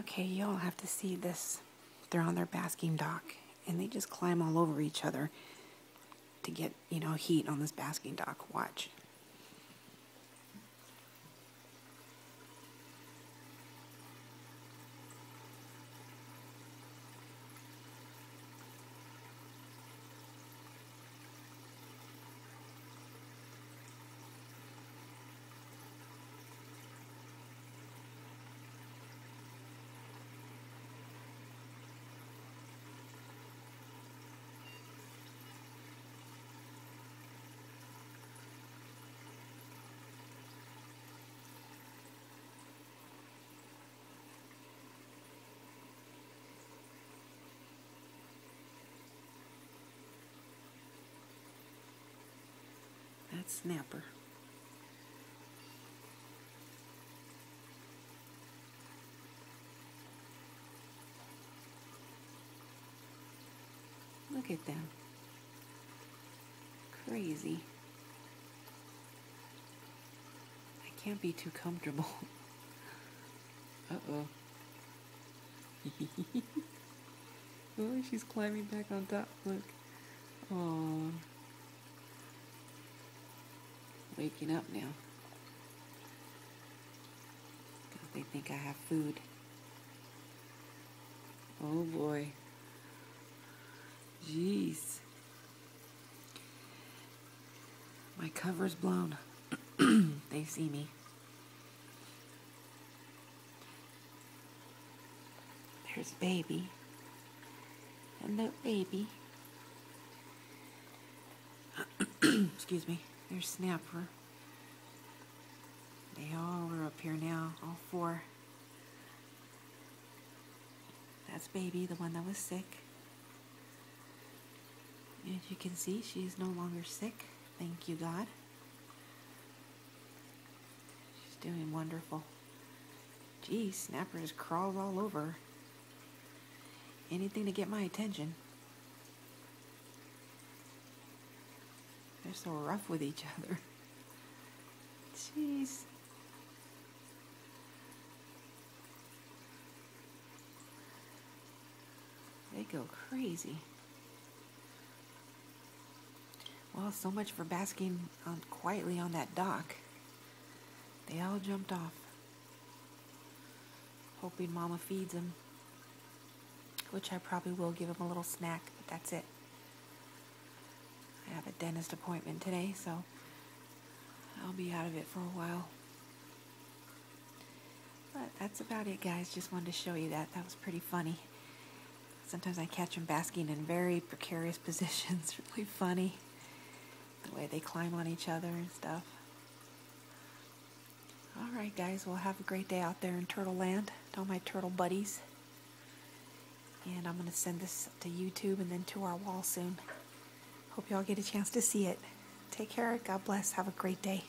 Okay, y'all have to see this. They're on their basking dock and they just climb all over each other to get, you know, heat on this basking dock. Watch. That's Snapper. Look at them. Crazy. I can't be too comfortable. Uh-oh. oh, she's climbing back on top. Look. Oh. Waking up now. Because they think I have food. Oh boy. Jeez. My cover's blown. they see me. There's baby. Hello, baby. Excuse me. There's Snapper. They all are up here now, all four. That's baby, the one that was sick. As you can see, she is no longer sick. Thank you, God. She's doing wonderful. Snapper just crawls all over. Anything to get my attention. They're so rough with each other. Jeez. They go crazy. Well, so much for basking on, quietly on that dock. They all jumped off, hoping Mama feeds them, which I probably will give them a little snack, but that's it. I have a dentist appointment today, so I'll be out of it for a while. But that's about it, guys. Just wanted to show you that. That was pretty funny. Sometimes I catch them basking in very precarious positions. really funny the way they climb on each other and stuff. Alright guys, well have a great day out there in Turtle Land to all my turtle buddies. And I'm going to send this to YouTube and then to our wall soon. Hope you all get a chance to see it. Take care. God bless. Have a great day.